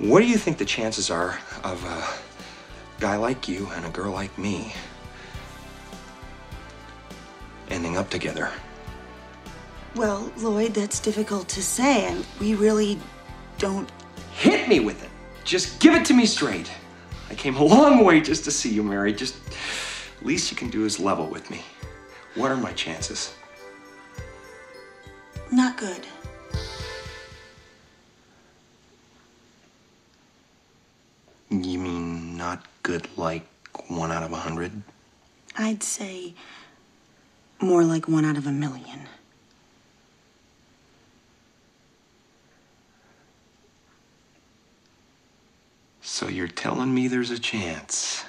What do you think the chances are of a guy like you and a girl like me ending up together? Well, Lloyd, that's difficult to say. and We really don't. Hit me with it. Just give it to me straight. I came a long way just to see you, Mary. Just least you can do is level with me. What are my chances? Not good. You mean not good like one out of a hundred? I'd say more like one out of a million. So you're telling me there's a chance?